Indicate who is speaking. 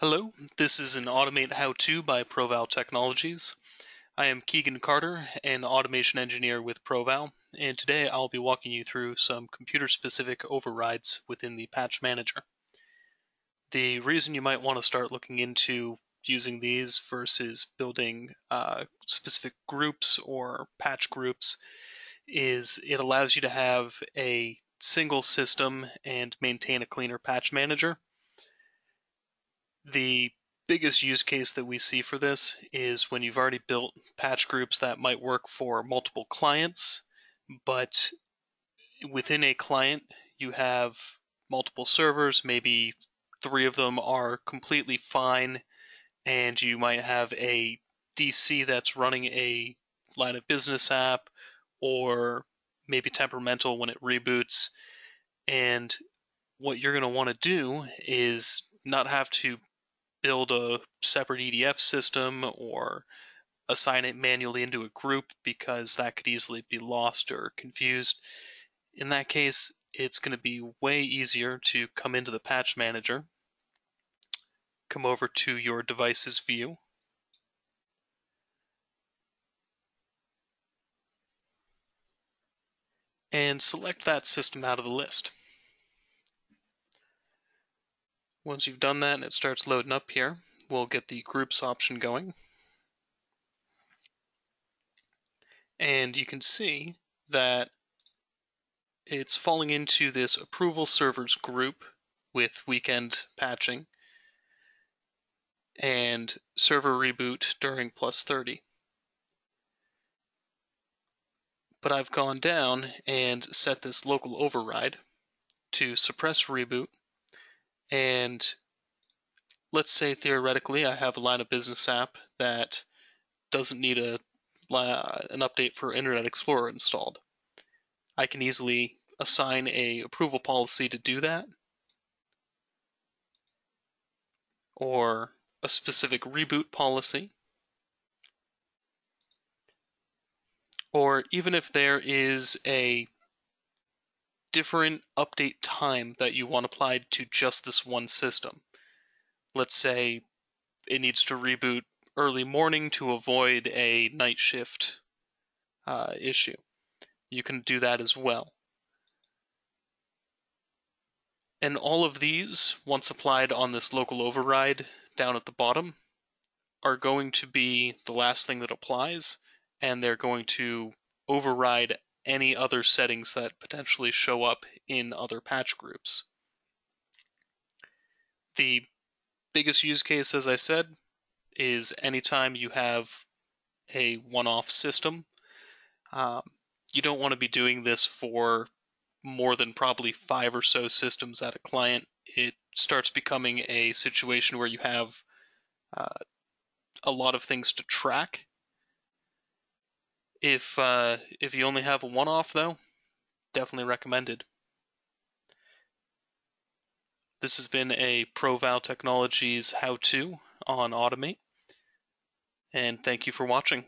Speaker 1: Hello, this is an Automate How-To by ProVal Technologies. I am Keegan Carter, an automation engineer with ProVal, and today I'll be walking you through some computer-specific overrides within the Patch Manager. The reason you might want to start looking into using these versus building uh, specific groups or patch groups is it allows you to have a single system and maintain a cleaner patch manager the biggest use case that we see for this is when you've already built patch groups that might work for multiple clients, but within a client, you have multiple servers, maybe three of them are completely fine, and you might have a DC that's running a line of business app, or maybe temperamental when it reboots. And what you're going to want to do is not have to build a separate EDF system or assign it manually into a group because that could easily be lost or confused. In that case, it's going to be way easier to come into the patch manager, come over to your devices view, and select that system out of the list. Once you've done that and it starts loading up here, we'll get the groups option going. And you can see that it's falling into this approval servers group with weekend patching and server reboot during plus 30. But I've gone down and set this local override to suppress reboot and let's say theoretically I have a line of business app that doesn't need a an update for Internet Explorer installed. I can easily assign a approval policy to do that or a specific reboot policy or even if there is a different update time that you want applied to just this one system. Let's say it needs to reboot early morning to avoid a night shift uh, issue. You can do that as well. And all of these, once applied on this local override down at the bottom, are going to be the last thing that applies, and they're going to override any other settings that potentially show up in other patch groups. The biggest use case, as I said, is anytime you have a one-off system. Um, you don't want to be doing this for more than probably five or so systems at a client. It starts becoming a situation where you have uh, a lot of things to track if uh, if you only have one-off though, definitely recommended. This has been a ProVal Technologies how-to on Automate, and thank you for watching.